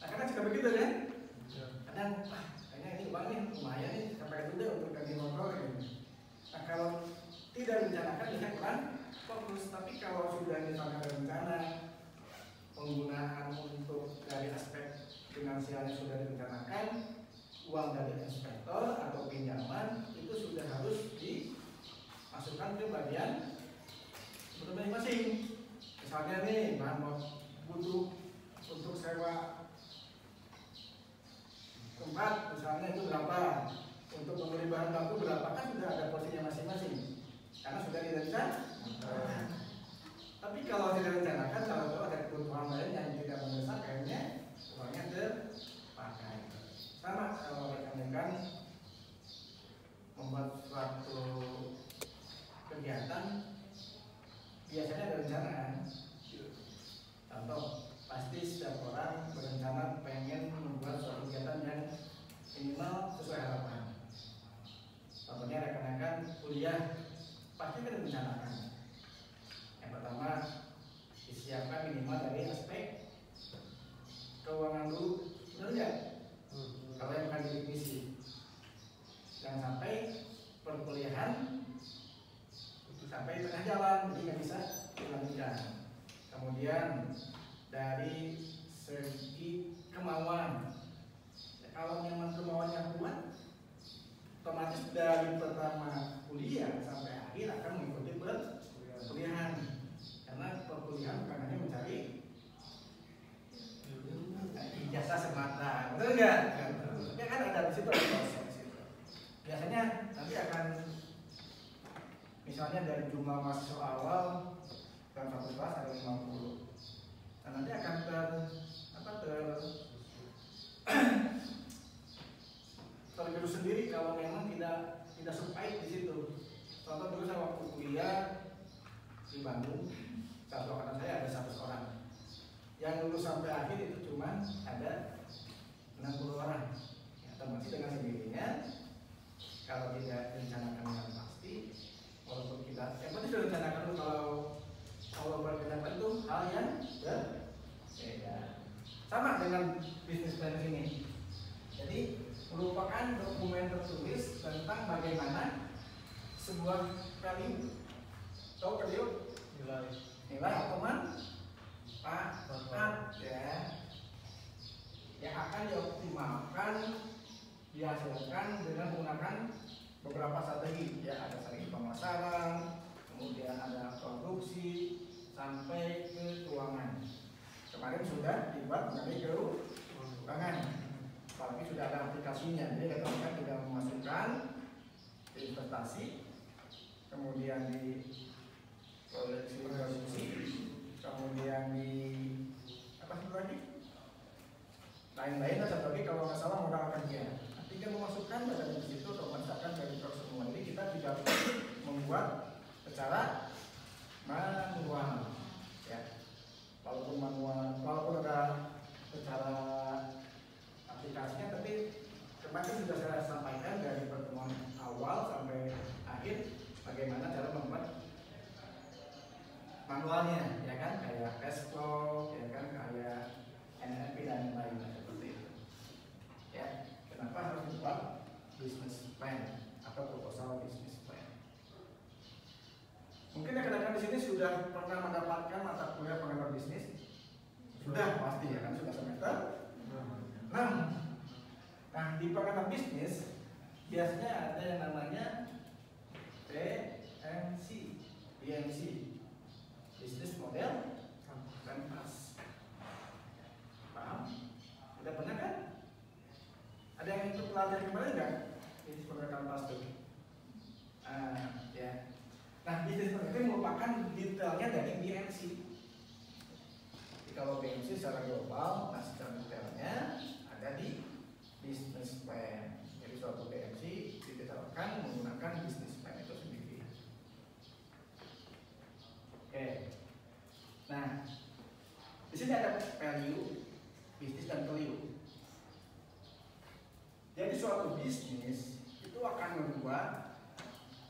Nah karena juga begitu kan? Ya. Kadang, wah kayaknya ini uangnya lumayan nih, sampai itu untuk ganti motor ya. Nah kalau tidak rencanakan bisa ya kurang fokus, tapi kalau sudah misalnya rencana penggunaan untuk dari aspek finansialnya sudah direncanakan, uang dari inspektor atau pinjaman itu sudah harus dimasukkan ke bagian untuk masing-masing. Misalnya nih, bahan butuh untuk sewa tempat misalnya itu berapa? Untuk membeli bahan baku berapa? Kan sudah ada porsinya masing-masing. Karena sudah direncanakan. Tapi kalau tidak direncanakan kalau ada kebutuhan lain yang tidak mendesak akhirnya uangnya terpakai. Sama kalau rekan-rekan membuat suatu kegiatan biasanya ada rencana. Contoh pasti setiap orang berencana pengen membuat suatu kegiatan yang minimal sesuai harapan. Contohnya rekan-rekan kuliah pasti kan direncanakan yang pertama disiapkan minimal dari aspek keuangan dulu. Benar nggak? Kalau yang akan jadi misi jangan sampai perkuliahan sampai tengah jalan jadi nggak bisa dilanjutkan kemudian dari segi kemauan ya, kalau memang kemauannya kuat otomatis dari pertama kuliah sampai akhir akan mengikuti perkuliahan. Karena perkuliahan bukan hanya mencari ijazah semata. Betul nggak? Tapi kan ada di situ biasanya nanti akan misalnya dari jumlah mahasiswa awal dalam satu kelas ada 50 dan nanti akan ter apa ter tergerus sendiri kalau memang tidak tidak sepait di situ. Contoh dulu saya waktu kuliah di Bandung, satu angkatan saya ada satu orang. Yang lulus sampai akhir itu cuma ada 60 orang. Ya, termasuk dengan sendirinya kalau tidak direncanakan dengan pasti, walaupun kita, yang penting sudah direncanakan dulu kalau kalau berkenapan itu hal yang berbeda. Sama dengan bisnis plan ini. Jadi merupakan dokumen tertulis tentang bagaimana sebuah value atau value nilai. Nilai atau manfaat ya. Yang akan dioptimalkan dihasilkan dengan menggunakan beberapa strategi. Ya ada strategi pemasaran kemudian ada produksi sampai ke keuangan kemarin sudah dibuat mengenai keuangan apalagi sudah ada aplikasinya jadi rekan-rekan tinggal memasukkan investasi kemudian di koleksi produksi kemudian di apa sih lagi lain-lain lah tapi kalau nggak salah modal kerja. Dia memasukkan data di situ otomatis akan dari semua. Jadi kita tidak membuat secara manual ya. Walaupun manual walaupun ada secara aplikasinya tapi kemarin sudah saya sampaikan dari pertemuan awal sampai akhir bagaimana cara membuat manualnya ya kan? Kayak cash ya kan? Kayak NLP dan lain-lain seperti itu. Ya kenapa harus membuat business plan atau proposal business plan? Mungkin rekan-rekan di sini sudah pernah mendapatkan mata kuliah pengamat bisnis? Sudah pasti ya kan? Sudah semester. 6 nah di pengamat bisnis biasanya ada yang namanya PMC BMC bisnis model kanvas paham? Udah pernah kan? Ada yang ikut pelatihan kemarin nggak? Bisnis model kanvas tuh. Ah ya. Nah bisnis model itu merupakan detailnya dari BMC jadi kalau BMC secara global nah secara detailnya ada di business plan jadi suatu BMC didetailkan menggunakan business plan itu sendiri oke Nah, di sini ada value, bisnis dan value. Jadi suatu bisnis itu akan membuat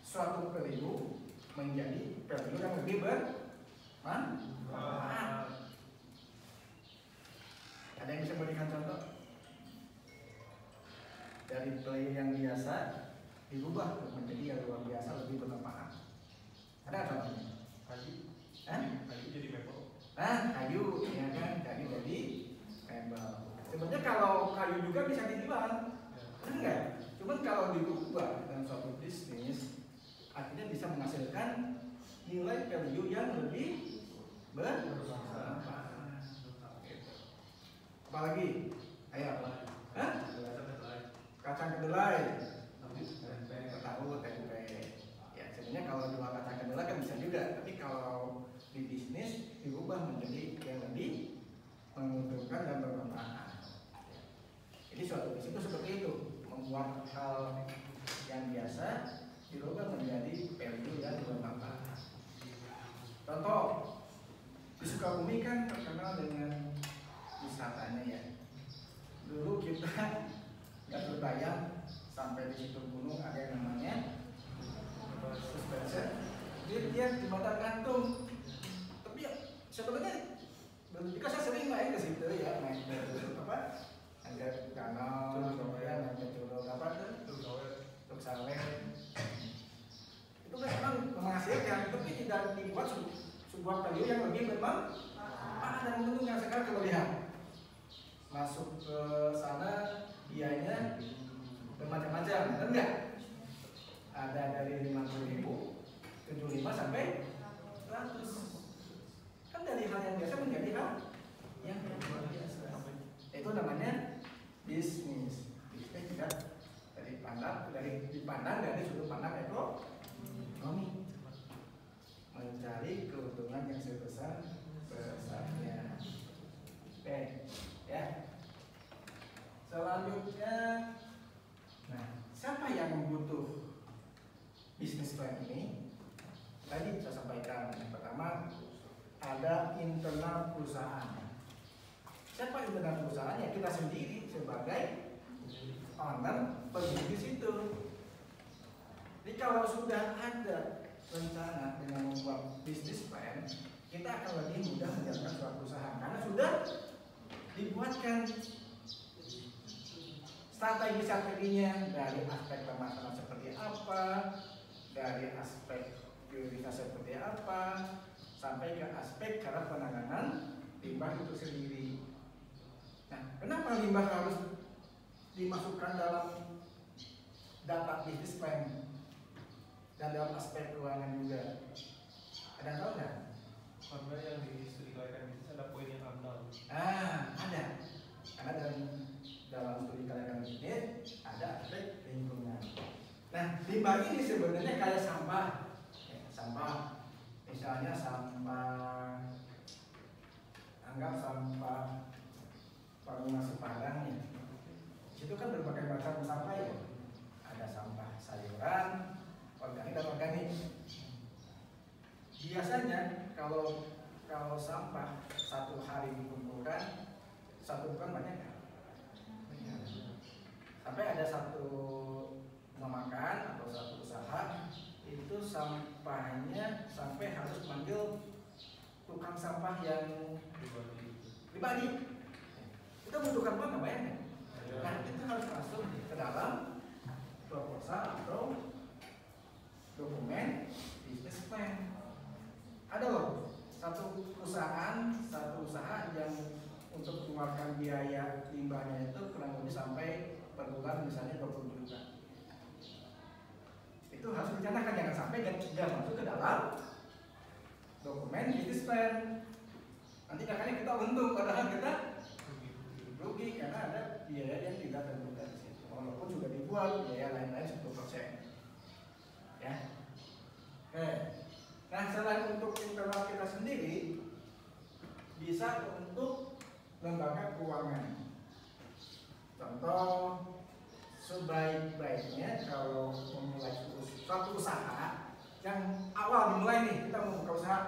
suatu value menjadi value yang lebih bermanfaat. Ada yang bisa berikan contoh? Dari value yang biasa dirubah menjadi yang luar biasa lebih bermanfaat. Ada contohnya? kayu Hah? kayu jadi mebel Nah, kayu, ya kan, kayu jadi mebel. Sebenarnya kalau kayu juga bisa dijual, enggak? Cuman kalau diubah dalam suatu bisnis, akhirnya bisa menghasilkan nilai value yang lebih bermanfaat. Apalagi, ayo apa? Hah? Kacang kedelai, tahu tempe. Ya sebenarnya kalau jual kacang kedelai kan bisa juga, tapi kalau di bisnis diubah menjadi yang lebih menguntungkan dan bermanfaat. Jadi suatu bisnis itu seperti itu, membuat hal yang biasa dirubah menjadi value yang bermanfaat. Contoh, di Sukabumi kan terkenal dengan wisatanya ya. Dulu kita nggak terbayang sampai di situ gunung ada yang namanya suspension. Dia dia di mata gantung. Tapi ya, sebenarnya ketika saya sering main ke situ ya main ke apa ada kanal kemudian main ke curug apa tuh truk sawit itu kan memang menghasilkan tapi tidak dibuat se- sebuah value yang lebih memang dan menguntungkan sekarang coba lihat. Masuk ke sana biayanya bermacam-macam benar nggak? Ada dari 50 ribu 75 sampai 100 kan dari hal yang biasa menjadi hal yang luar biasa. Itu namanya bisnis. Bisnis tidak dari pandang dari dipandang dari sudut pandang ekonomi. Mencari keuntungan yang sebesar besarnya oke ya selanjutnya nah siapa yang butuh bisnis plan ini tadi saya sampaikan yang pertama ada internal perusahaan. Siapa internal perusahaannya? Kita sendiri sebagai owner pebisnis itu. Jadi kalau sudah ada rencana dengan membuat bisnis plan, kita akan lebih mudah menjalankan suatu usaha karena sudah dibuatkan strategi strateginya dari aspek pemasaran seperti apa, dari aspek prioritas seperti apa, sampai ke aspek cara penanganan limbah itu sendiri. Nah, kenapa limbah harus dimasukkan dalam data bisnis plan dan dalam aspek keuangan juga? Ada yang tahu nggak? Karena yang di studi kelayakan bisnis ada poin yang amdal. Ah, ada. Karena dalam dalam studi kelayakan bisnis ada aspek lingkungan. Nah, limbah ini sebenarnya kayak sampah. Ya, sampah misalnya sampah anggap sampah formulasi Padang ya itu kan berbagai macam sampah ya. Ada sampah sayuran organik dan organik. Biasanya kalau kalau sampah satu hari dikumpulkan satu bukan banyak kan sampai ada satu memakan atau satu usaha itu sampahnya sampai harus manggil tukang sampah yang pribadi. Itu membutuhkan uang nggak bayangnya nah itu harus masuk ke dalam proposal atau dokumen bisnis plan. Ada loh satu perusahaan satu usaha yang untuk mengeluarkan biaya limbahnya itu kurang lebih sampai per bulan misalnya 20 juta. Itu harus dicanangkan jangan sampai tidak masuk ke dalam dokumen bisnis plan. Nanti kakaknya kita untung padahal kita rugi karena ada biaya yang tidak terbuka di situ. Walaupun sudah dibuat biaya lain-lain 10 persen. Ya. Oke. Nah selain untuk internal kita sendiri bisa untuk lembaga keuangan contoh sebaik-baiknya kalau memulai suatu usaha yang awal dimulai nih kita mau buka usaha.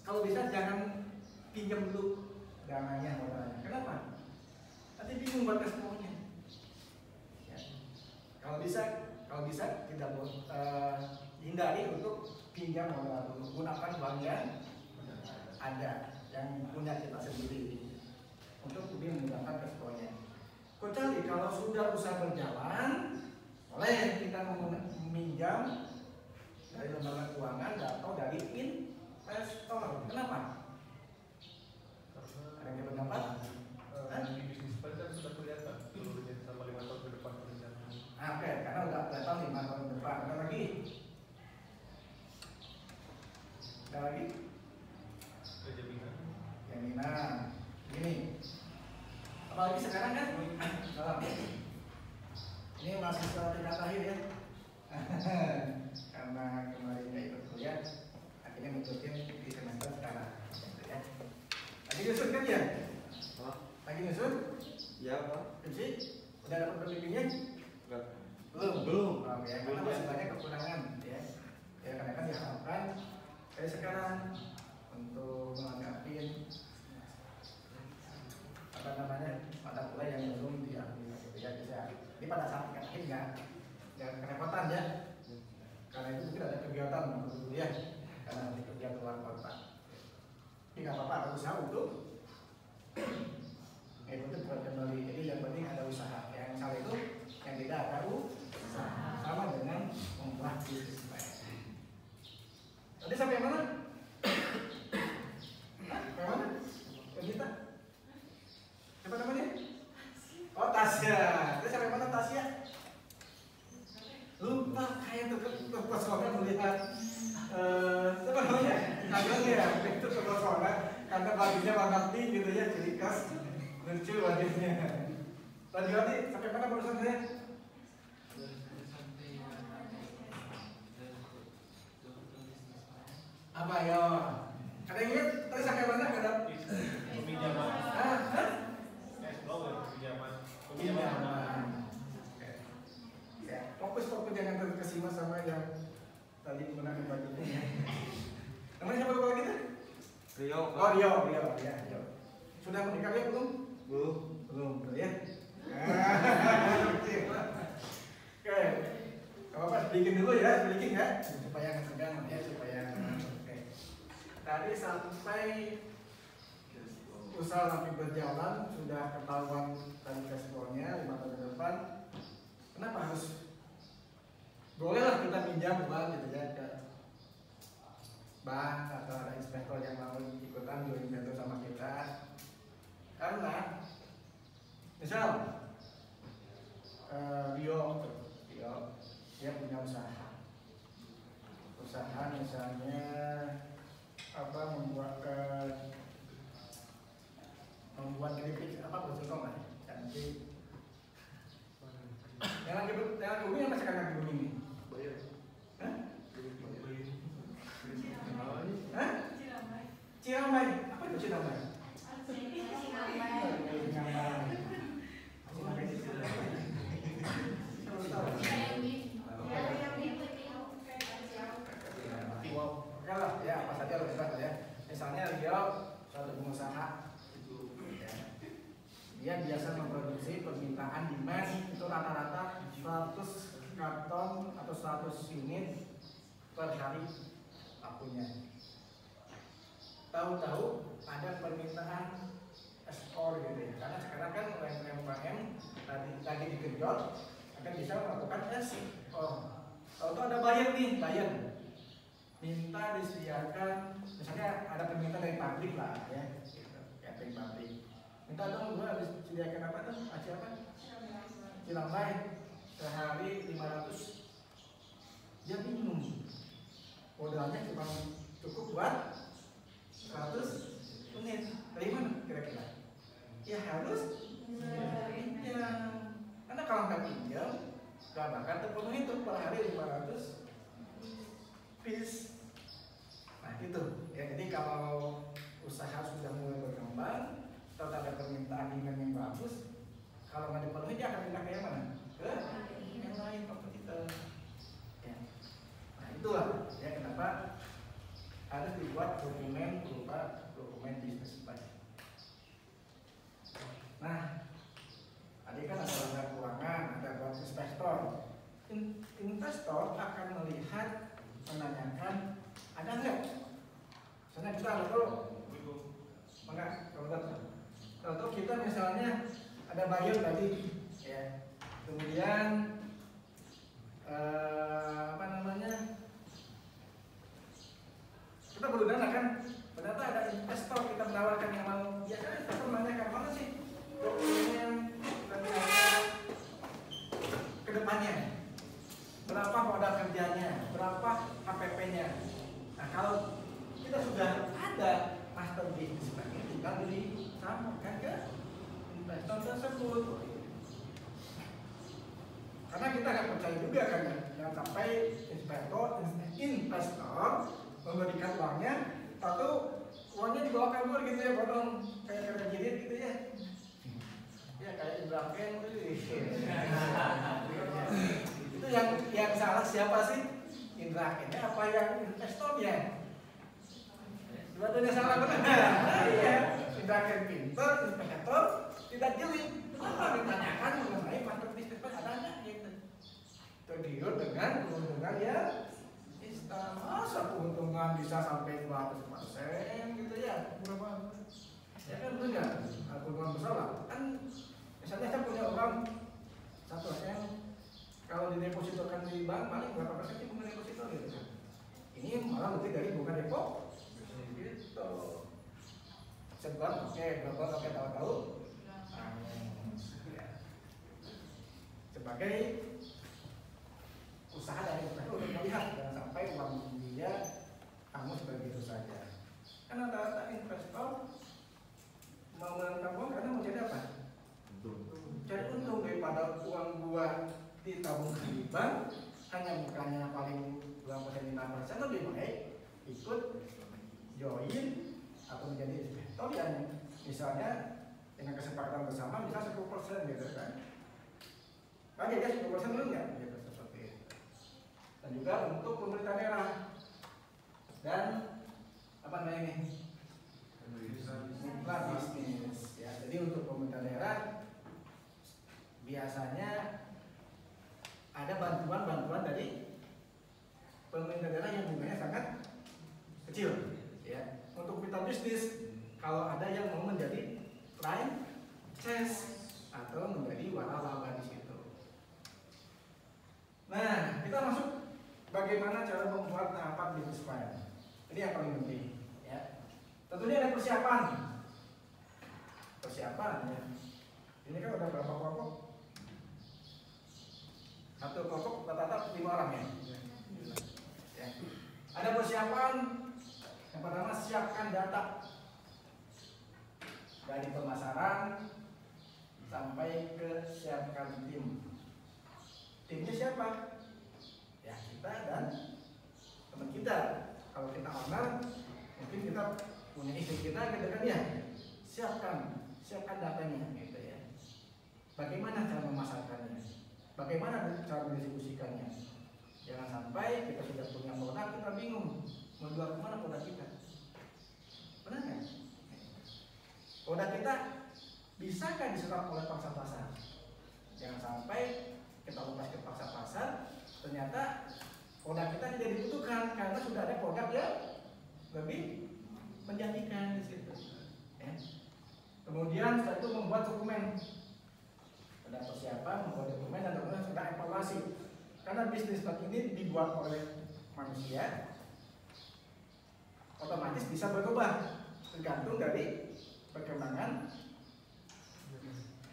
Kalau bisa jangan pinjam dulu dananya modalnya. Kenapa? Nanti bingung buat responnya. Ya. kalau bisa kalau bisa kita uh, hindari untuk pinjam modal dulu. Gunakan uang yang ada yang punya kita sendiri untuk lebih memudahkan responnya kecuali kalau sudah usaha berjalan boleh kita meminjam dari lembaga keuangan atau dari investor kenapa ada yang berpendapat di bisnis kan sudah kelihatan seluruhnya sama lima tahun ke depan perencanaan. Nah, oke, karena udah kelihatan lima tahun ke depan. Ada lagi? Ada lagi? Kejaminan. Jaminan. Gini. Apalagi sekarang kan? Salam. Ini mahasiswa tingkat akhir ya. Karena kemarin nggak ikut kuliah, akhirnya ngikutin di semester sekarang. Ya. Lagi nyusun kan ya? Lagi nyusun? Ya, Pak. Kunci? Udah dapat pembimbingnya? Enggak. Belum. Belum. Oh, ya, karena masih banyak kekurangan ya. Ya karena kan diharapkan dari sekarang untuk melengkapi apa namanya mata kuliah yang belum diambil gitu ya bisa. Ini pada saat tingkat akhir nggak nggak kerepotan ya. Karena itu mungkin ada kegiatan untuk kuliah karena nanti kerja keluar kota. Ini nggak apa-apa, ada usaha untuk ya, itu bukan kembali. Jadi yang penting ada usaha. Yang salah itu yang tidak ada usaha. Sama dengan membuat bisnis plan. Tadi sampai mana? Hah? Sampai mana? Ke kita? Siapa namanya? Oh Tasya. Tadi sampai mana Tasya? Lupa kayak tuh pesona melihat eh apa namanya? Kadang ya itu pesona karena bajunya warna pink gitu ya, jadi khas lucu wajahnya. Tadi tadi sampai mana barusan saya? Apa ya? Ada yang ingat tadi sampai mana kada? Peminjaman. Ah, hah? Cash flow ya, peminjaman. Pinjaman. Oke. Ya, fokus fokus terkesima sama yang tadi menggunakan baju ini ya. Namanya siapa lupa kita? Rio, Oh Rio, Rio, ya Rio. Sudah menikah ya belum? Belum. Belum, ya. Oke, Gak apa-apa, sedikit dulu ya, sedikit ya, supaya nggak tegang ya, supaya. Oke. Tadi sampai usaha lagi berjalan sudah ketahuan tadi cashflow-nya lima tahun ke depan. Kenapa harus bolehlah kita pinjam uang gitu ya ke bank atau ada inspektor yang mau ikutan join venture sama kita. Karena misal eh, Rio dia punya usaha. Usaha misalnya apa membuat eh, membuat keripik apa bersingkong lah cantik. Yang lagi ber- yang lagi booming apa sekarang lagi booming nih? Bayar. Hah? Bayar. Hah? Ciramai. Apa itu Ciramai? Ciramai. Lah, ya ya. Misalnya suatu pengusaha ya. dia biasa memproduksi permintaan demand itu rata-rata 100 karton atau 100 unit per hari lakunya. Tahu-tahu ada permintaan ekspor gitu ya. Karena sekarang kan UMKM tadi lagi digenjot akan bisa melakukan ekspor. Tahu-tahu ada buyer nih, buyer. Minta disediakan misalnya ada permintaan dari pabrik lah ya gitu, catering pabrik minta dong gua harus disediakan apa tuh? Aci apa cilambai sehari 500 dia bingung. Modalnya cuma cukup buat 100 unit. Dari mana kira-kira? Ya harus. Pinjam karena kalau nggak pinjam nggak bakal terpenuhi tuh per hari 500 piece nah itu ya jadi kalau usaha sudah mulai berkembang atau ada permintaan demand yang bagus kalau nggak dipenuhi dia akan pindah ke yang mana? Ke yang lain. kompetitor ya. nah itulah ya kenapa harus dibuat dokumen berupa dokumen bisnis plan nah tadi kan ada lembaga keuangan ada buat investor. In- investor akan melihat menanyakan ada nggak? Misalnya kita tahu enggak kalau kita misalnya ada buyer tadi ya. Kemudian eh, apa namanya kita perlu dana kan? Ternyata ada investor kita menawarkan yang mau. Ya kan investor menanyakan mana sih dokumen ke depannya berapa modal kerjanya? Berapa HPP-nya nah kalau kita sudah ada master business plan tinggal beli sama kan ke investor tersebut. Karena kita akan percaya juga kan jangan sampai investor investor memberikan uangnya, atau uangnya dibawa kabur gitu ya, bodong kayak kerja jilid gitu ya. Ya kayak Ibrahim itu yang yang salah siapa sih? Indra ini apa yang investornya? Dua-duanya salah benar. Nah, iya. Indra pinter, investor tidak jeli. Kenapa ditanyakan mengenai market bisnis adanya gitu? Tergiur dengan keuntungan ya instan. Masa keuntungan bisa sampai 200 persen gitu ya? Berapa? Ya kan benar. Keuntungan besar lah. Kan misalnya saya punya uang satu M kalau didepositokan di bank paling berapa persen sih bunga deposito gitu kan? Ini malah lebih dari bunga depo gitu. Sebulan oke, berapa oke tahu-tahu. Ya. Sebagai usaha dari investor untuk melihat jangan sampai uang dia kamu begitu saja. Karena rata-rata investor mau menanam uang karena mau jadi apa? Cari untung daripada uang gua ditabungkan di bank hanya bukannya paling dua persen lima persen lebih baik ikut join atau menjadi investor yang misalnya dengan kesepakatan bersama bisa 10 persen gitu kan. Bagi ya 10 persen dulu nggak? Itu dan juga untuk pemerintah daerah. Dan apa namanya? Ini mitra bisnis. Ya jadi untuk pemerintah daerah biasanya ada bantuan-bantuan dari pemerintah daerah yang bunganya sangat kecil ya. Untuk mitra bisnis kalau ada yang mau menjadi client chess atau menjadi waralaba di situ. Nah kita masuk bagaimana cara membuat tahapan bisnis plan ini yang paling penting ya tentunya ada persiapan persiapan ya ini kan udah berapa kelompok satu kelompok rata-rata lima orang ya. ya. Ada persiapan yang pertama siapkan data dari pemasaran sampai ke siapkan tim. Timnya siapa? Ya kita dan teman kita. Kalau kita owner, mungkin kita punya istri kita gitu kan ya. Siapkan, siapkan datanya gitu ya. Bagaimana cara memasarkannya? Bagaimana cara mendistribusikannya? Jangan sampai kita sudah punya produk kita bingung mau jual ke mana produk kita. Benar nggak? Produk kita bisakah diserap oleh pangsa pasar? Jangan sampai kita lepas ke pangsa pasar, ternyata produk kita tidak dibutuhkan karena sudah ada produk yang lebih menjanjikan di situ. Ya. Kemudian setelah itu membuat dokumen ada persiapan membuat dokumen dan dokumen sudah evaluasi karena bisnis plan ini dibuat oleh manusia otomatis bisa berubah tergantung dari perkembangan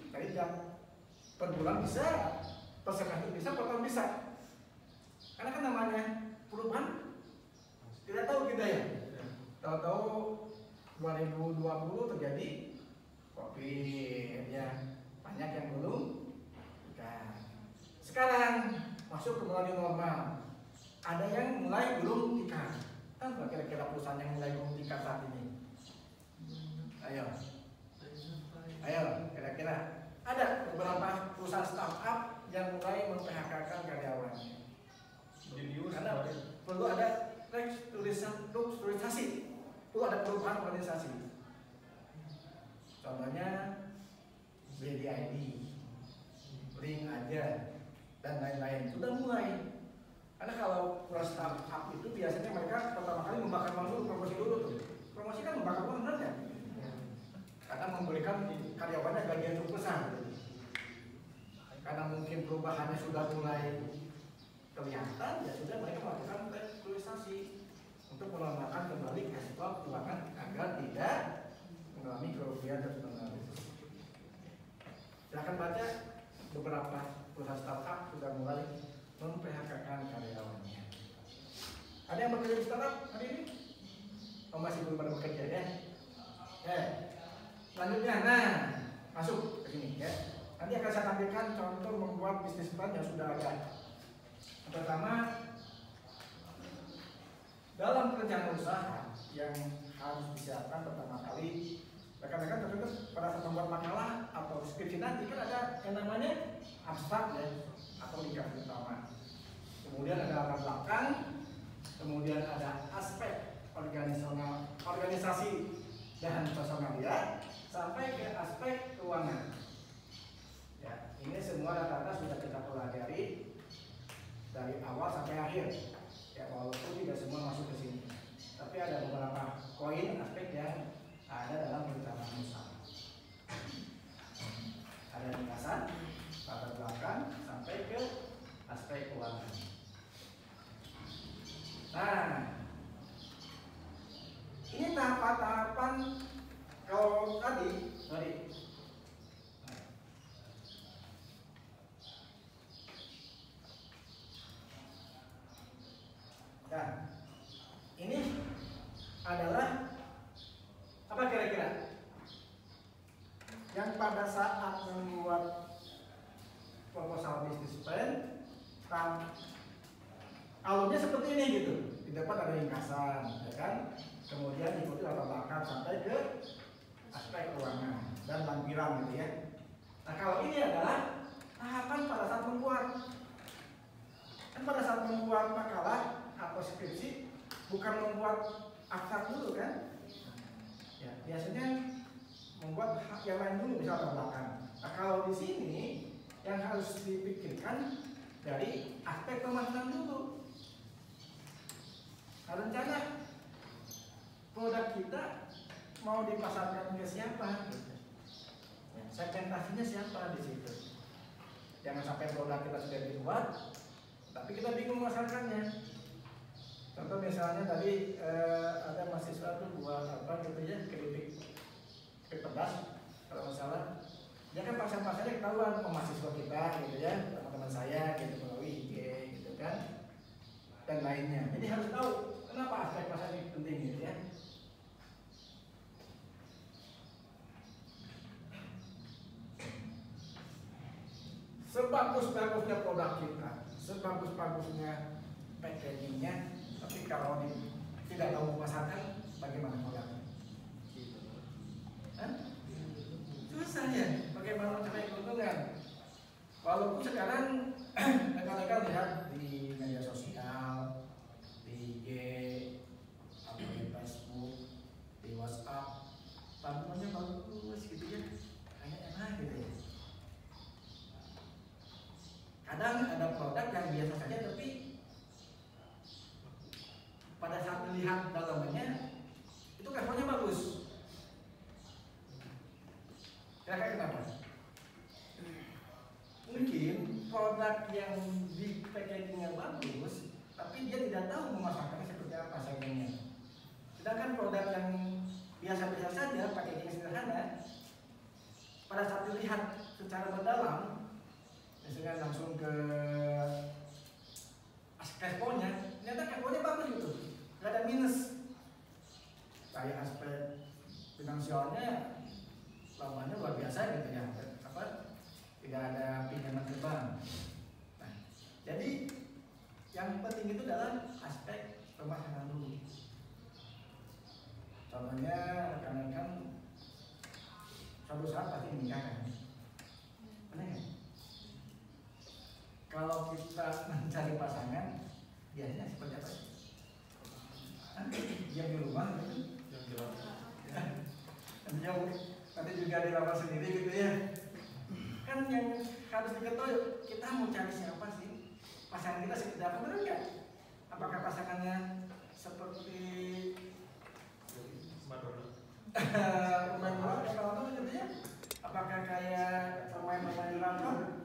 dari jam per bisa per sekali bisa per bisa karena kan namanya perubahan tidak tahu kita ya tahu-tahu 2020 terjadi covid ya banyak yang belum nikah. Sekarang masuk ke mulai normal. Ada yang mulai belum nikah. Apa kira-kira perusahaan yang mulai belum nikah saat ini? Ayo, ayo, kira-kira ada beberapa perusahaan startup yang mulai memphk-kan karyawannya. Karena perlu ada restrukturisasi, perlu ada perubahan organisasi. Contohnya BDID, Ring aja, dan lain-lain sudah mulai. Karena kalau pro startup itu biasanya mereka pertama kali membakar uang dulu, promosi dulu tuh. Promosi kan membakar uang benar kan? Karena memberikan karyawannya gaji yang cukup besar. Karena mungkin perubahannya sudah mulai kelihatan, ya sudah mereka melakukan restrukturisasi untuk melambangkan kembali cash flow keuangan agar tidak mengalami kerugian dan sebagainya. Silahkan baca beberapa perusahaan startup sudah mulai memphk-kan karyawannya. Ada yang bekerja di startup hari ini? Oh masih belum pada bekerja ya? Eh, selanjutnya, nah masuk ke sini ya. Nanti akan saya tampilkan contoh membuat bisnis plan yang sudah ada pertama, dalam perencanaan usaha yang harus disiapkan pertama kali rekan-rekan tentu pada saat membuat makalah atau skripsi nanti kan ada yang namanya abstrak ya atau indikasi utama. Kemudian ada latar belakang kemudian ada aspek organisasional organisasi dan personalia sampai ke aspek keuangan. Ya ini semua rata-rata sudah kita pelajari dari awal sampai akhir. Ya walaupun tidak semua masuk ke sini tapi ada beberapa poin aspek yang ada dalam perencanaan usaha ada ringkasan latar belakang sampai ke aspek keuangan nah ini tahapan-tahapan kalau tadi sorry Nah, ini adalah apa kira-kira? Yang pada saat membuat proposal bisnis plan, kan alurnya seperti ini gitu. Di depan ada ringkasan, ya kan? Kemudian diikuti latar belakang sampai ke aspek keuangan dan lampiran gitu ya. Nah kalau ini adalah tahapan pada saat membuat. Kan pada saat membuat makalah atau skripsi bukan membuat abstrak dulu kan? Ya, biasanya membuat hak yang lain dulu bisa latar belakang. Nah, kalau di sini yang harus dipikirkan dari aspek pemasaran dulu. Nah, rencana produk kita mau dipasarkan ke siapa? Ya, segmentasinya siapa di situ? Jangan sampai produk kita sudah dibuat, tapi kita bingung memasarkannya. Contoh misalnya tadi eh, ada mahasiswa tuh buat apa gitu ya kritik pedas kalau nggak salah dia kan pasar-pasarnya ketahuan oh, mahasiswa kita gitu ya teman-teman saya gitu melalui IG gitu kan dan lainnya jadi harus tahu kenapa aspek pasar ini penting gitu ya sebagus-bagusnya produk kita sebagus-bagusnya packagingnya tapi kalau di, tidak tahu memasarkan bagaimana produknya? Hah? susah ya bagaimana mencari keuntungan walaupun sekarang rekan-rekan lihat di media sosial di IG atau di Facebook di WhatsApp tampilannya bagus gitu ya kayak enak gitu ya kadang ada produk yang biasa saja tapi pada saat melihat dalamnya itu covernya bagus kira-kira kenapa? mungkin produk yang di packagingnya bagus tapi dia tidak tahu memasarkannya seperti apa saingnya sedangkan produk yang biasa-biasa saja packaging sederhana pada saat dilihat secara mendalam misalnya langsung ke responnya ternyata responnya bagus gitu. Nggak ada minus. Kayak aspek finansialnya lamanya luar biasa gitu ya. Apa tidak ada pinjaman ke bank. Nah, jadi yang penting itu adalah aspek pemasaran dulu. Contohnya rekan-rekan suatu saat pasti menikah kan? Benar? Kalau kita mencari pasangan biasanya seperti apa? Diam di rumah gitu? yang jelas Diam. Nanti juga dilamar sendiri gitu ya. Kan yang harus diketahui kita mau cari siapa sih? Pasangan kita seperti apa benar nggak? Apakah pasangannya seperti Madonna pemain bola kalau tuh gitu ya? Apakah kayak pemain-pemain di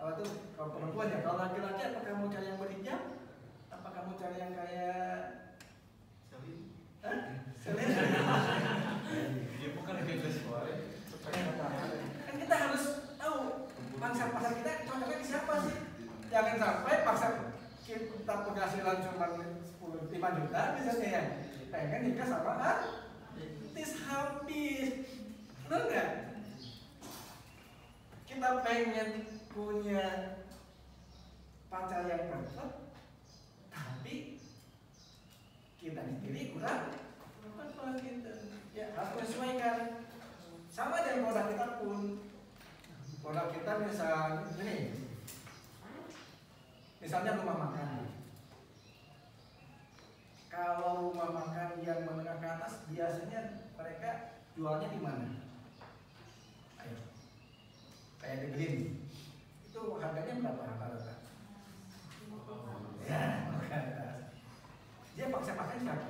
kalau tuh? Kalau perempuan ya? Kalau laki-laki apakah mau cari yang berhijab apakah mau cari yang kayak Hah? Selin? dia bukan kayak sekolah kan kita harus tahu pangsa pasar kita cocoknya ke siapa sih? Jangan sampai pasar kita penghasilan cuma 10 5 juta misalnya ya. Pengen nikah sama artis habis benar nggak? Kita pengen punya pacar yang perfect tapi kita sendiri kurang. Perfect gitu ya harus menyesuaikan. Sama dengan produk kita pun. Produk kita misal ini. Misalnya rumah makan. Kalau rumah makan yang menengah ke atas biasanya mereka jualnya di mana? Ayo. Kayak The Green itu harganya berapa rata-rata ya bukan dia paksa pakai siapa?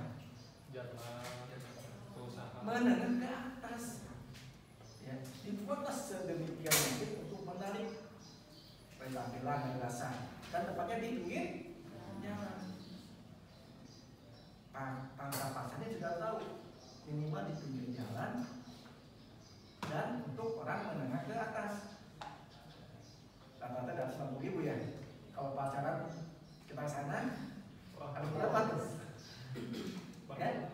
Menengah ke atas. Ya dibuatlah sedemikian mungkin untuk menarik penampilan yang rasa. Dan tepatnya di pinggir jalan Pa- pangsa pasarnya sudah tahu minimal di pinggir jalan dan untuk orang menengah ke atas rata-rata dari 90 ribu ya. Kalau pacaran kita sana harus berapa tuh Ya?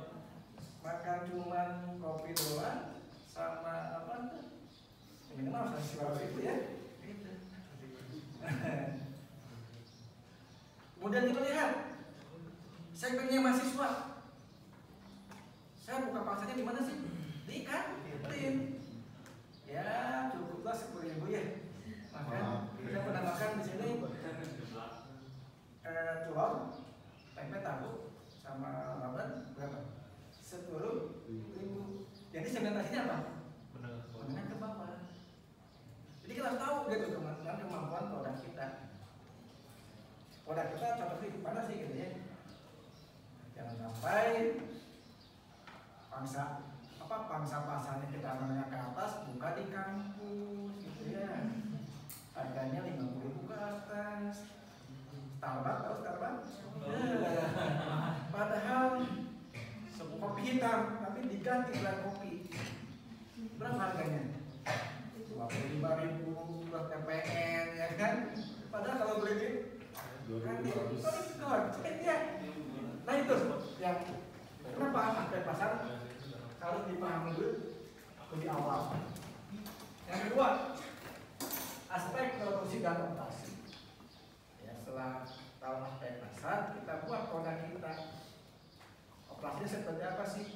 makan cuman kopi doang sama apa? Tuh minimal seratus ribu ya. Kemudian kita lihat segmennya mahasiswa. Saya buka pasarnya di mana sih? Di kantin. Ya cukuplah sepuluh ribu ya makan saya pernah makan di sini eh, telur tempe tahu sama laban berapa? Sepuluh ribu. Jadi segmentasinya apa benar menengah ke bawah jadi kita harus tahu gitu kemampuan kemampuan produk kita produk kita cocoknya di mana sih gitu ya jangan sampai pangsa apa pangsa pasarnya kita menengah ke atas buka di kampus gitu ya harganya lima puluh ribu ke atas Starbucks tahu Starbucks Ya. padahal kopi hitam tapi diganti dengan kopi berapa harganya dua puluh lima ribu buat TPN ya kan padahal kalau beli di nanti itu ya nah itu yang kenapa sampai pasar harus dipahami dulu lebih awal yang kedua aspek produksi dan operasi ya setelah tahu aspek pasar kita buat produk kita operasinya seperti apa sih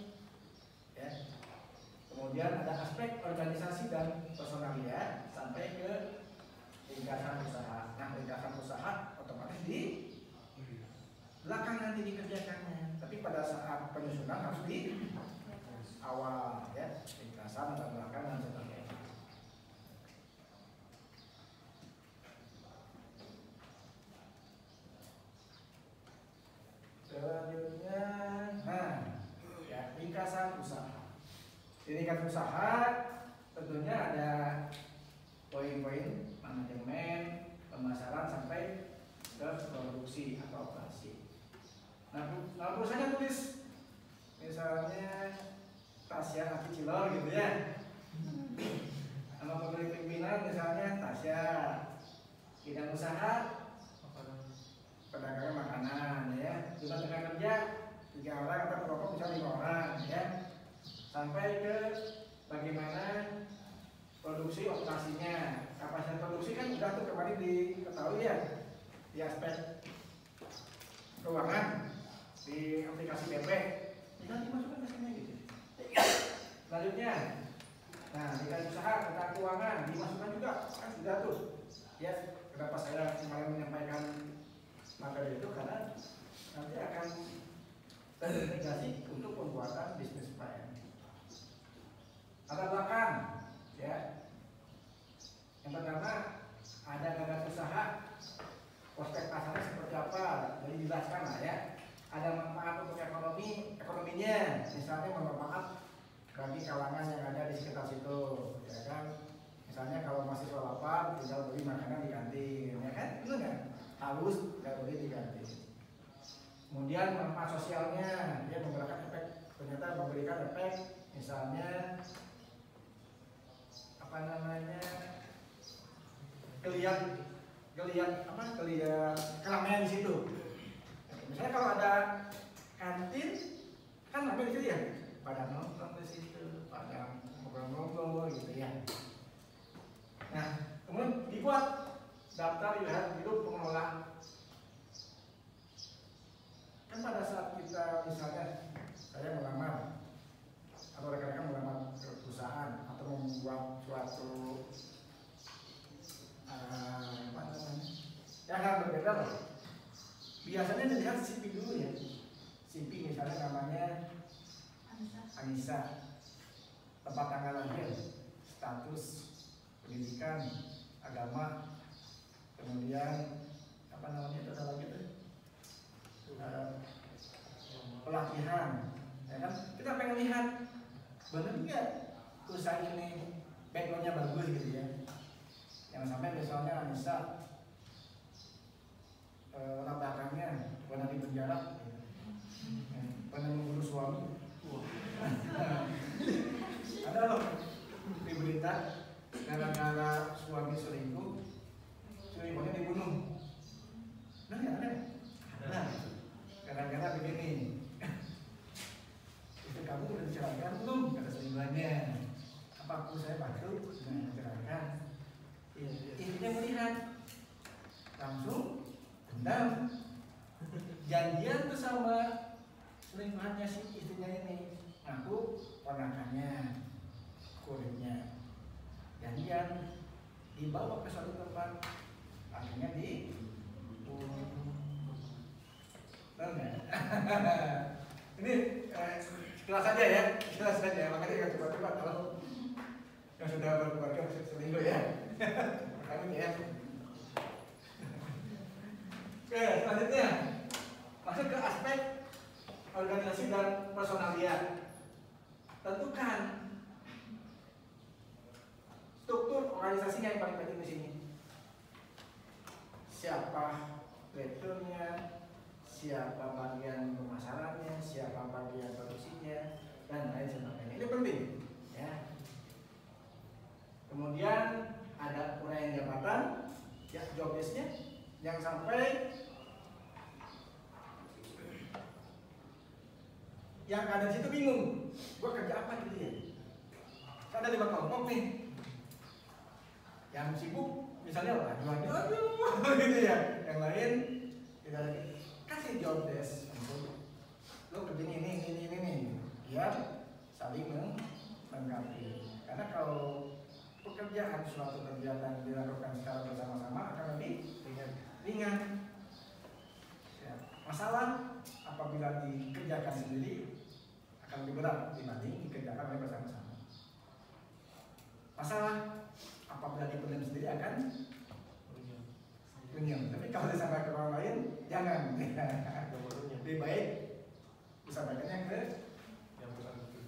ya kemudian ada aspek organisasi dan personalia sampai ke ringkasan usaha nah ringkasan usaha otomatis di belakang nanti dikerjakannya tapi pada saat penyusunan harus di awal ya ringkasan atau belakang dan sebagainya selanjutnya nah ya ringkasan usaha di ringkasan usaha tentunya ada poin-poin manajemen pemasaran sampai ke produksi atau operasi. Nah, nah perusahaannya tulis misalnya Tasya Aki Cilor gitu ya. Nama pemilik pimpinan misalnya Tasya. Bidang usaha pedagang makanan ya. Jumlah tenaga kerja tiga orang atau kelompok bisa lima orang ya. Sampai ke bagaimana produksi operasinya kapasitas produksi kan sudah tuh kemarin diketahui ya di aspek keuangan di aplikasi BP tinggal dimasukkan ke sini gitu. Selanjutnya nah dengan usaha tentang keuangan dimasukkan juga kan sudah tuh. Ya kenapa saya kemarin menyampaikan materi itu? Karena nanti akan terindikasi untuk pembuatan bisnis plan. Latar belakang, ya. Yang pertama ada gagas usaha, prospek pasarnya seperti apa, jadi dijelaskan lah ya. Ada manfaat untuk ekonomi, ekonominya, misalnya bermanfaat bagi kalangan yang ada di sekitar situ, ya kan. Misalnya kalau mahasiswa lapar, tinggal beli makanan di kantin, ya kan? Betul nggak? Haus, nggak boleh diganti. Kemudian manfaat sosialnya, dia memberikan efek, ternyata memberikan efek, misalnya apa namanya, geliat, geliat apa? Geliat keramaian di situ. Misalnya kalau ada kantin, kan ramai di situ ya, pada nonton di situ, pada ngobrol-ngobrol gitu ya. Nah, kemudian dibuat daftar riwayat hidup pengelola. Kan pada saat kita misalnya saya melamar atau rekan-rekan melamar perusahaan membuat suatu eh, apa namanya ya hal berbeda loh. Biasanya dilihat CV dulu ya. CV misalnya namanya Anissa, tempat tanggal lahir, status pendidikan, agama, kemudian apa namanya itu ada lagi tuh Eh, pelatihan, ya kan? Kita pengen lihat benar nggak usaha ini backgroundnya bagus gitu ya. Jangan sampai misalnya Anissa eh, latar belakangnya pernah di penjara, pernah membunuh suami, ada loh di berita gara-gara suami selingkuh selingkuhnya dibunuh. Nah ya ada. Nah gara-gara begini. Itu kamu udah diceraikan belum? Kata selingkuhannya aku saya bantu nah diceraikan intinya melihat. Langsung dendam janjian tuh sama selingkuhannya si istrinya ini. Aku ponakannya kurirnya. Janjian. Dibawa ke suatu tempat. Akhirnya di ini eh, sekilas saja ya. Sekilas saja makanya nggak coba-coba kalau yang sudah berkeluarga masih selingkuh ya kami ya oke selanjutnya masuk ke aspek organisasi dan personalia. Tentukan struktur organisasinya yang paling penting di sini. Siapa direkturnya, siapa bagian pemasarannya, siapa bagian produksinya, dan lain sebagainya. Ini penting. Kemudian ada uraian jabatan, ya job yang sampai yang ada di situ bingung gua kerja apa gitu ya? Ada lima kelompok nih. Yang sibuk misalnya jual jual gitu ya. Yang lain lagi kasih job desk untuk lo kerja ini ini ini ini biar saling melengkapi karena kalau pekerjaan suatu kegiatan dilakukan secara bersama-sama akan lebih ringan ringan ya. masalah apabila dikerjakan sendiri akan lebih berat dibanding dikerjakan oleh bersama-sama. Masalah apabila dipendam sendiri akan runyam. Tapi kalau disampaikan ke orang lain, jangan. lebih baik disampaikannya ke yang.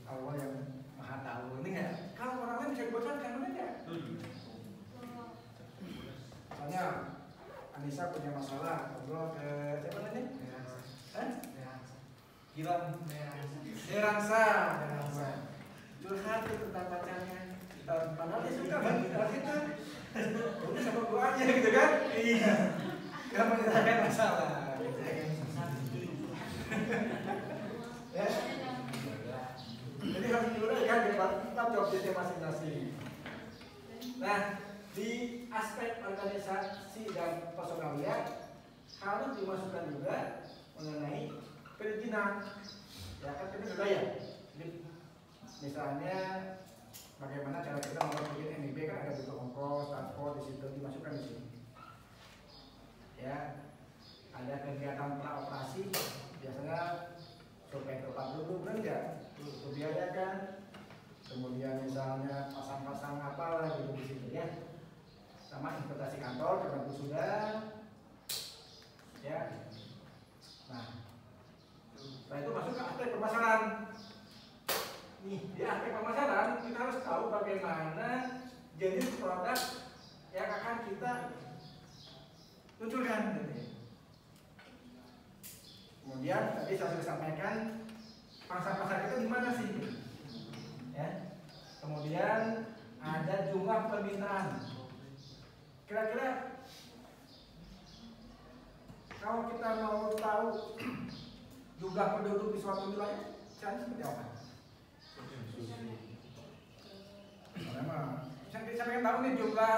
Allah yang maha tahu. Ini nggak? Kalau orang lain bisa mana nggak? Misalnya Anissa punya masalah, ngobrol ke siapa namanya? Gilang Deransa, Deransa. Curhat tentang pacarnya. Padahal dia suka banget pas itu. Udah sama gua aja gitu kan? Iya. Gak menyelesaikan masalah. ya. Diuraikan kita desk masing-masing. Nah, di aspek organisasi dan personalia harus dimasukkan juga mengenai perizinan. Ya kan kita sudah ya? Jadi, misalnya bagaimana cara kita membuat izin NIB kan ada butuh ongkos transport di situ dimasukkan di sini. Ya ada kegiatan praoperasi biasanya survei tempat dulu kan ya itu biaya kan kemudian misalnya pasang-pasang apa gitu di situ ya sama investasi kantor kalau sudah ya nah Nah itu masuk ke aspek pemasaran. Nih di aspek pemasaran kita harus tahu bagaimana jenis produk yang akan kita munculkan. Gitu. ya. Kemudian tadi saya sudah sampaikan pasar-pasar kita di mana sih? Ya. Kemudian ada jumlah permintaan. Kira-kira kalau kita mau tahu jumlah penduduk di suatu wilayah caranya seperti apa? Saya, saya pengen tahu nih jumlah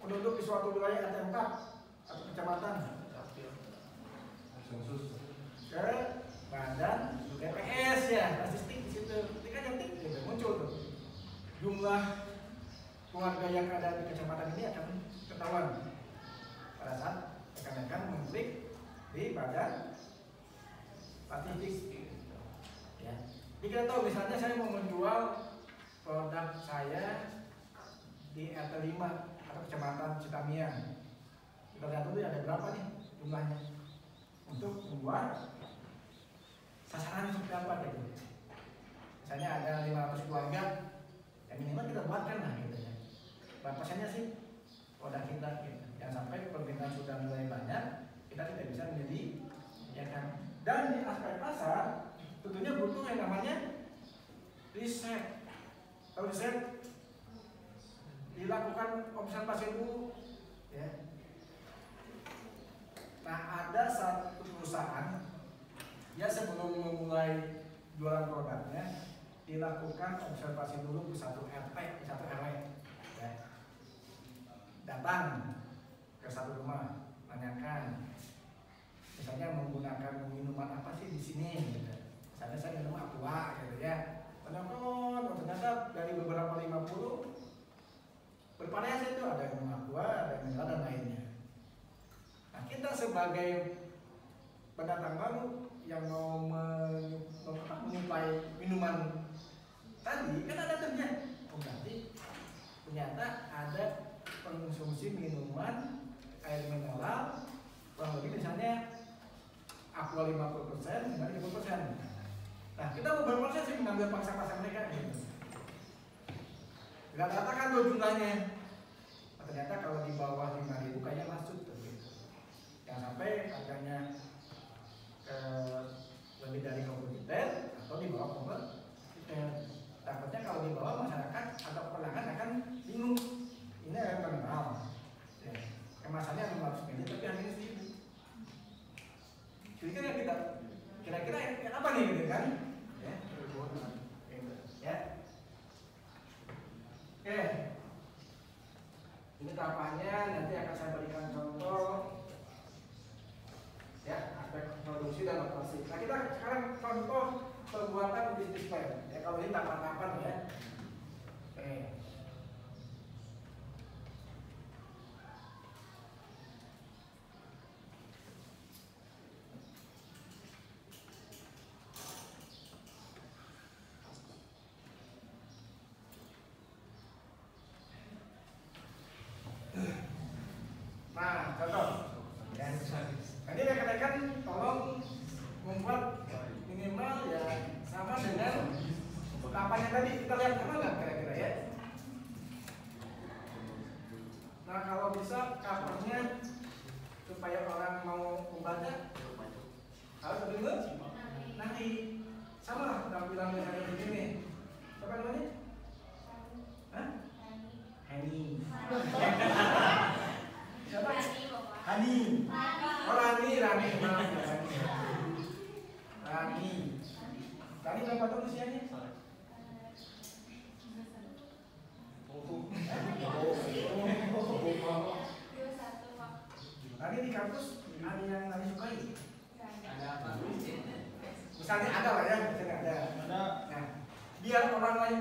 penduduk di suatu wilayah 4 atau kecamatan ke badan BPS ya statistik di situ. Ini kan yang tik gitu, muncul tuh. Jumlah keluarga yang ada di kecamatan ini akan ketahuan. Pada saat rekan-rekan mengklik di badan statistik ya. Jadi kita tahu misalnya saya mau menjual produk saya di RT 5 atau kecamatan Citamiang. Kita lihat dulu ada berapa nih jumlahnya. Untuk membuat sasaran seperti apa gitu? Misalnya ada 500 keluarga ya minimal kita buatkan lah gitu ya. Berapa persennya sih? Produk kita gitu. Jangan sampai permintaan sudah mulai banyak kita tidak bisa menjadi ya kan? Dan di aspek pasar tentunya butuh yang namanya riset. Kalau riset dilakukan observasi dulu ya. Nah ada satu perusahaan ya sebelum memulai jualan produknya dilakukan observasi dulu ke satu RT, ke satu RW ya. datang ke satu rumah tanyakan misalnya menggunakan minuman apa sih di sini gitu. misalnya saya minum aqua gitu ya ternyata oh, ternyata dari beberapa 50 bervariasi itu ada yang minum aqua ada yang mineral dan lainnya nah kita sebagai pendatang baru yang mau menyuplai minuman tadi kan ada ternya oh berarti ternyata ada konsumsi minuman air mineral kurang lebih misalnya aqua 50% dengan 50% nah kita mau berproses sih mengambil pangsa-pangsa mereka gitu. Nggak katakan tuh jumlahnya. Ternyata kalau di bawah 5000 kayaknya masuk tuh gitu. jangan sampai harganya ke lebih dari kompetitor atau di bawah kompetitor takutnya kalau di bawah masyarakat atau pelanggan akan bingung. Ini yang terkenal. Ya. kemasannya 500 ml tapi harganya segitu kira-kira kita kira-kira yang apa nih gitu kan? Ya. Ya. Oke. Ini tahapannya nanti akan saya berikan contoh ya aspek produksi dan operasi. Nah kita sekarang contoh pembuatan bisnis plan. Ya kalau ini tahapan-tahapan ya. Oke. Nah, contoh. Ya. Nanti rekan-rekan tolong membuat minimal ya sama dengan tahapan yang tadi kita lihat sama nggak kira-kira ya? Nah kalau bisa covernya supaya orang mau membaca harus lebih bagus. Nanti sama lah tampilan misalnya begini. Siapa namanya? Hah? Hani. Siapa? Hani. Oh Rani, Rani, maaf ya Rani. Rani. Rani berapa tahun usianya? Rani di kampus ada yang Rani sukai? Misalnya ada lah ya, misalnya ada. Nah, biar orang lain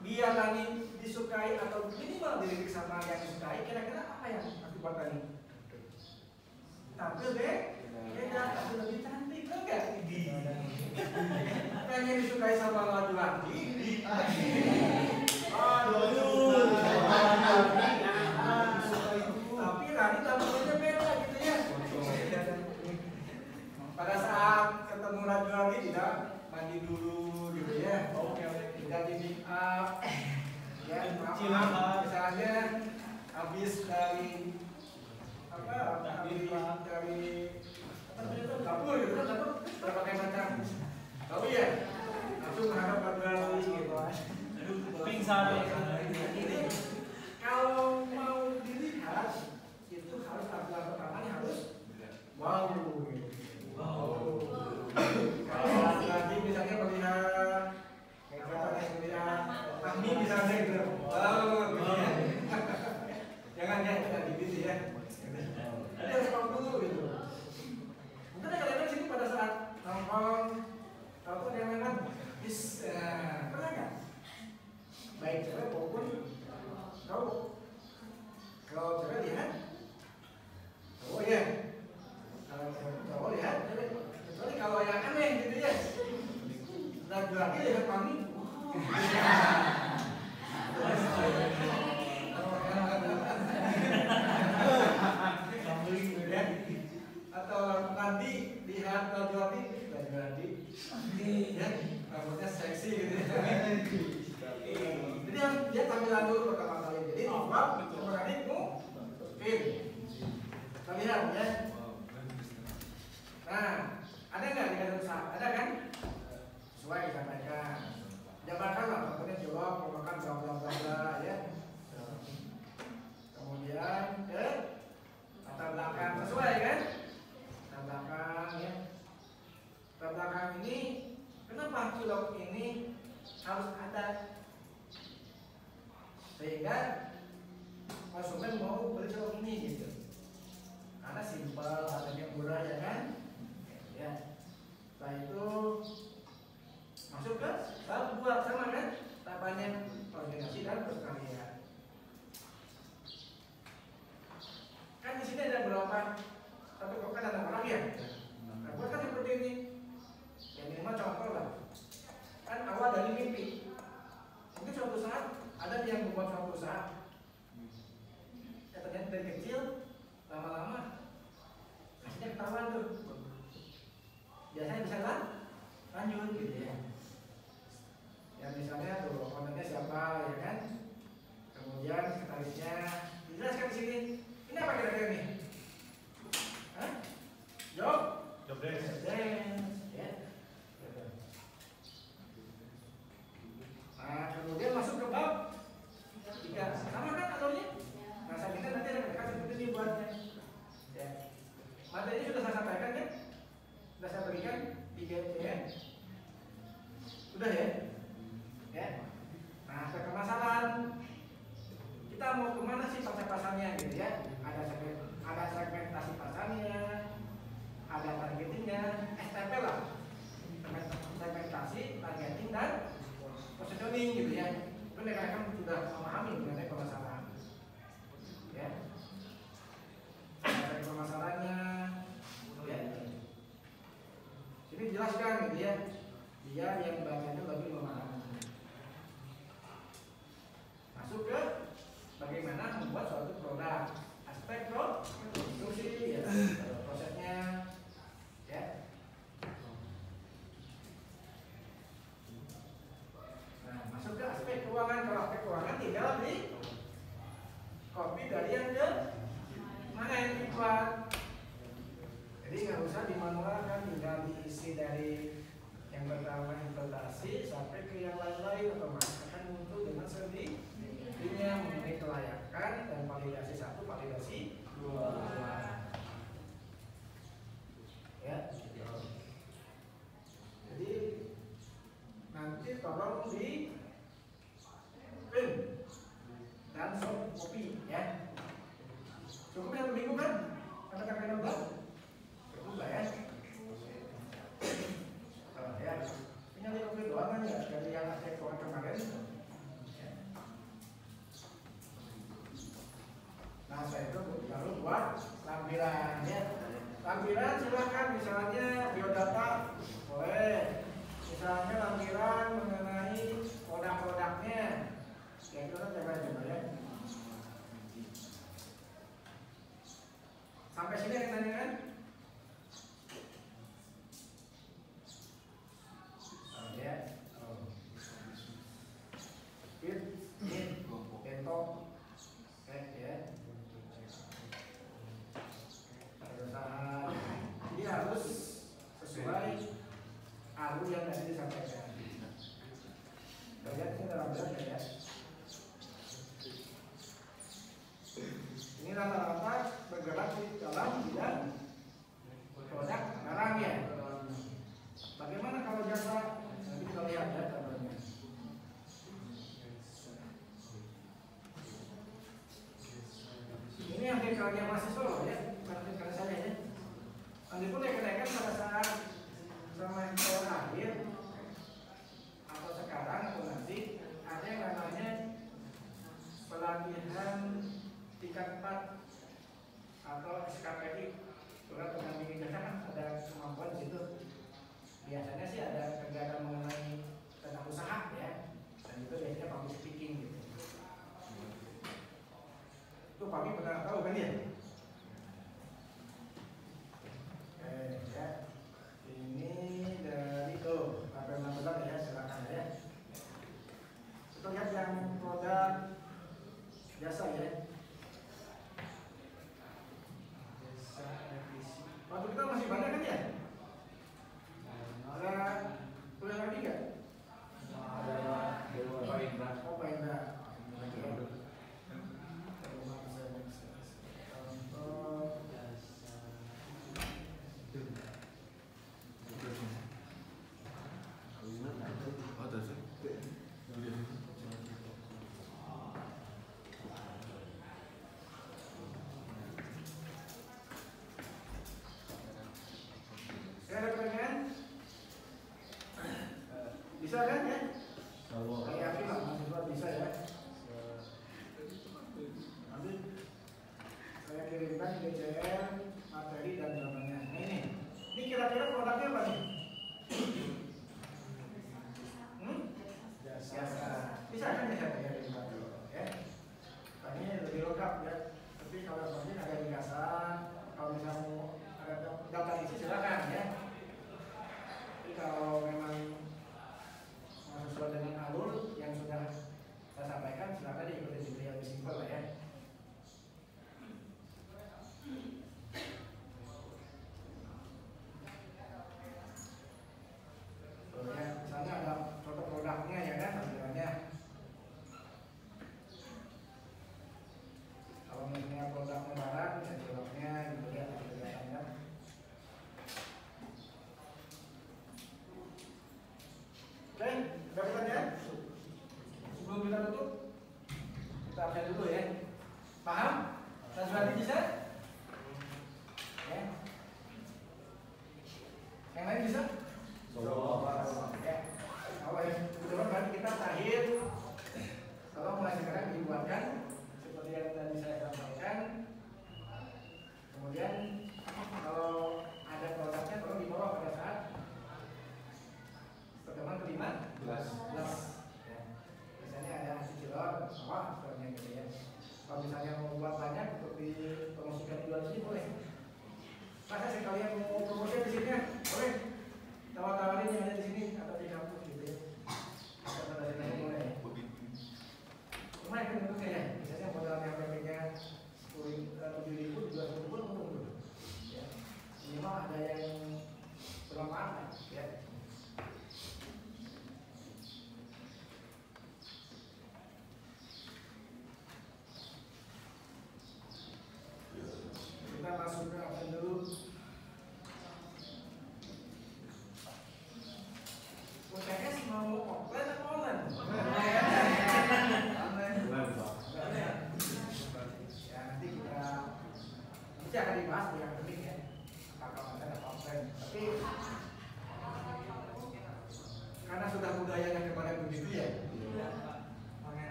biar Rani disukai atau minimal dilirik sama yang disukai, kira-kira apa yang akibat Rani? tampil deh beda tapi lebih cantik enggak? Di pengen disukai sama laki-laki nggak pakai macam, tahu ya? Langsung harap pada gitu. Pingsan ya. nah, ini kalau mau dilihat itu harus tampilan pertama harus iya. wow dulu pertama kali. Jadi awal kemudian mu fin. Kita lihat ya. Nah, ada nggak di dalam usaha? Ada kan? Sesuai disampaikan. Jabarkan lah, kemudian jawab, memakan bla bla bla bla ya. Kemudian ke latar belakang sesuai kan? Latar belakang ya. Latar belakang ini kenapa cilok ini harus ada sehingga konsumen mau beli cilok ini gitu. Karena simpel harganya murah ya kan? Ya. Setelah itu masuk ke tahap dua sama kan? Tahapannya koordinasi dan perkalian kan di sini ada berapa? Satu kok kan ada orang ya? Nah buat kan seperti ini. Yang minimal contoh lah. Kan awal dari mimpi. Mungkin suatu saat ada yang membuat suatu usaha ya ternyata dari kecil lama-lama hasilnya ketahuan tuh. Biasanya bisa kan? Lanjut gitu ya. Ya misalnya tuh kontennya siapa ya kan? Kemudian sekretarisnya dijelaskan di sini. Ini apa kira-kira nih? Hah? Job? Job desk. Dance, ya. Nah, kemudian masuk ke bab tiga. Sama kan alurnya? Nah, saya nanti ada kasih seperti ini buatnya. Ini yang kerja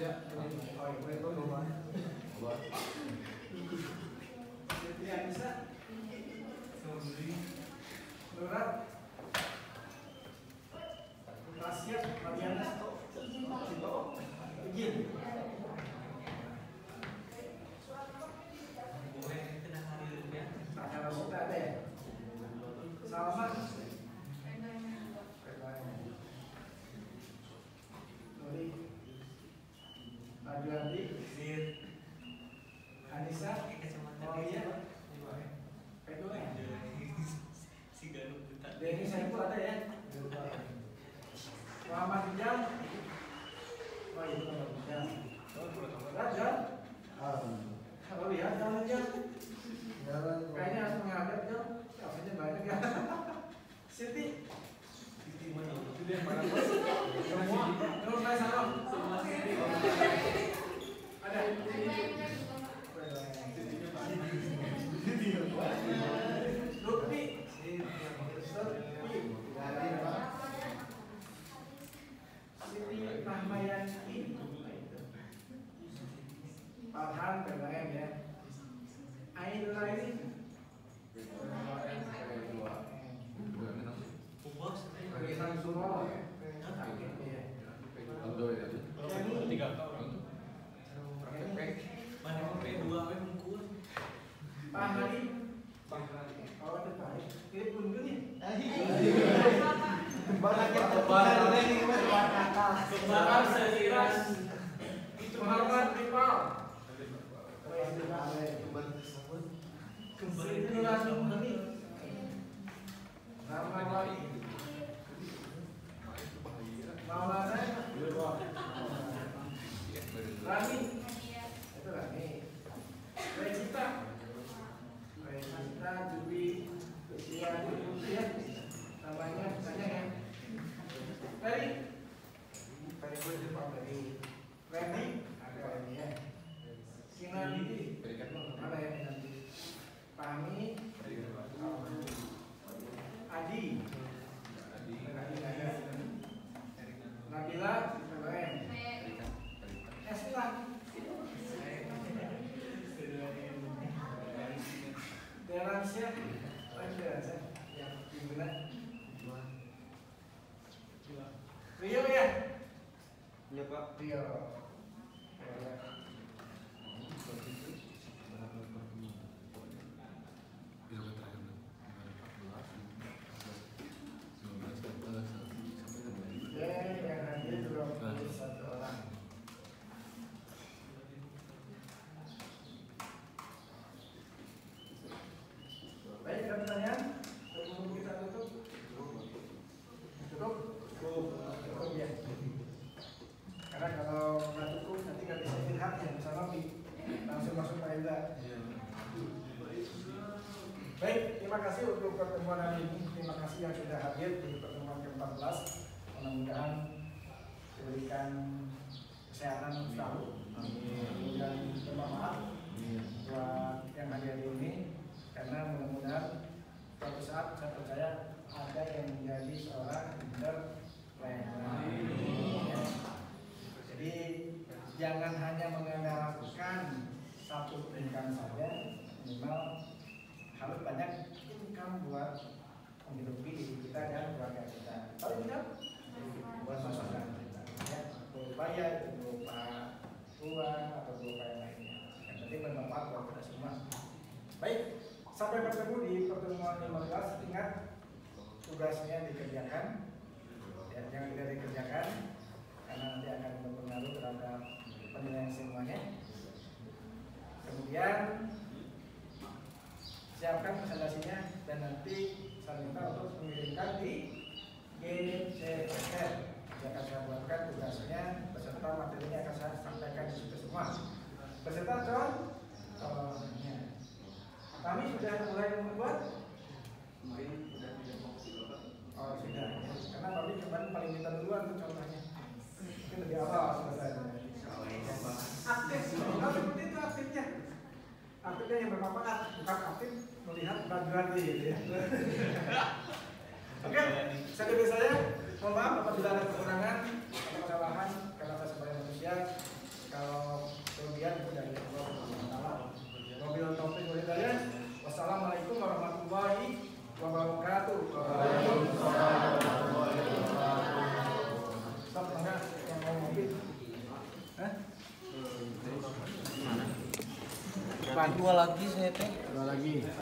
ya, 对。疙 untuk pertemuan hari ini. Terima kasih yang sudah hadir di pertemuan ke-14. Mudah-mudahan diberikan kesehatan selalu. Dan bermanfaat buat yang hadir ini. Karena mudah-mudahan suatu saat saya percaya ada yang menjadi seorang entrepreneur. Ya. Jadi jangan hanya mengandalkan satu pendidikan saja, minimal harus banyak income buat menghidupi kita dan keluarga kita. Kalau tidak, buat masyarakat kita. Ya, berupa ya, berupa uang atau berupa yang lainnya. Yang penting bermanfaat buat kita semua. Baik, sampai bertemu di pertemuan 15. Ingat tugasnya dikerjakan, ya, jangan tidak dikerjakan karena nanti akan berpengaruh terhadap penilaian semuanya. Kemudian siapkan presentasinya dan nanti saya minta untuk mengirimkan di GCPR. Nanti akan saya buatkan tugasnya beserta materinya akan saya sampaikan di situ semua. Beserta contohnya. Kami sudah mulai membuat Oh sudah, karena kami kemarin paling minta duluan tuh contohnya. Mungkin lebih awal selesai. Aktif, kalau seperti itu aktifnya. Aktifnya yang bermanfaat, bukan aktif melihat bagi gitu ya. Oke, saya dari saya, mohon maaf apabila ada kekurangan atau kesalahan karena saya sebagai manusia. Kalau kemudian itu dari Allah Subhanahu wa taala. Wabil taufiq wal hidayah. Wassalamualaikum warahmatullahi wabarakatuh. Stop, yang mau mobil. Hah? Dua lagi saya teh. Dua lagi.